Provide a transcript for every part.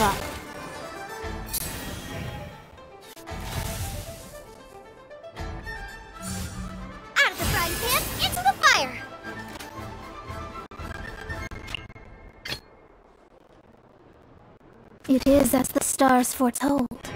up. Out of the frying pan, into the fire! It is as the stars foretold.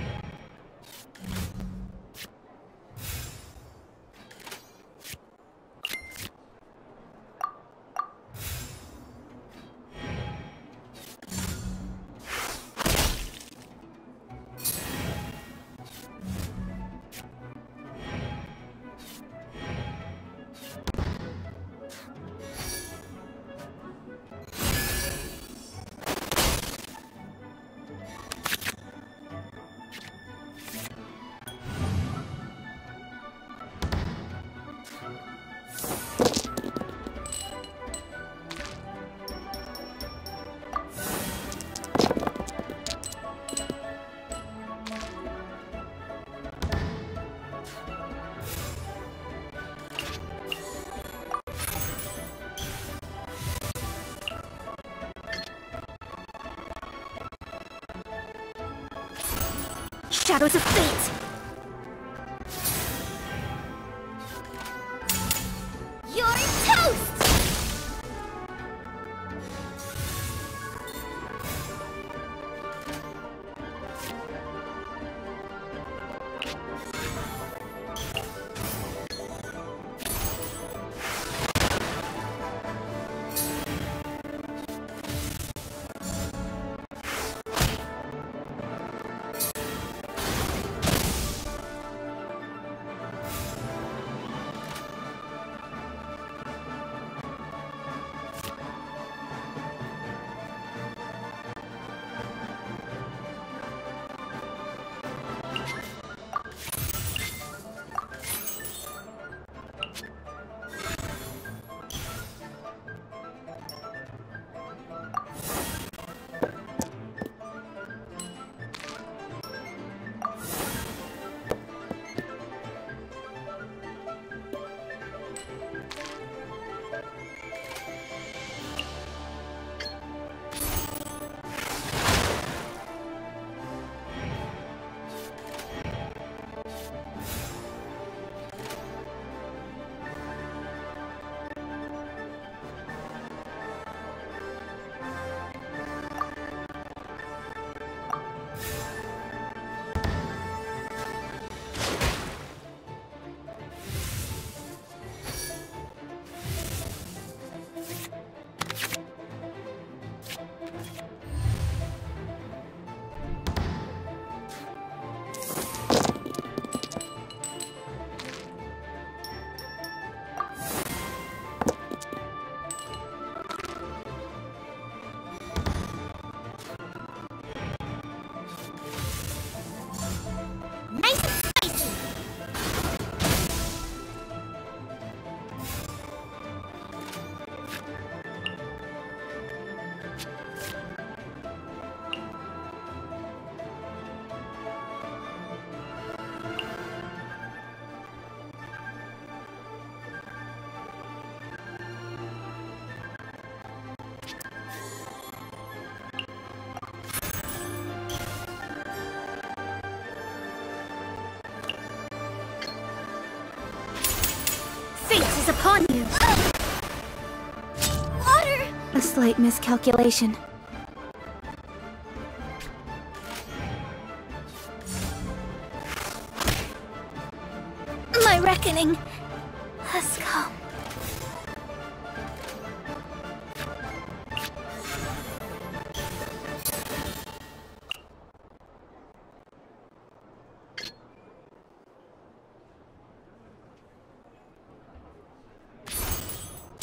Shadows of Fate! Is upon you! Water! A slight miscalculation. My reckoning has come.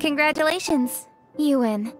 Congratulations, you win.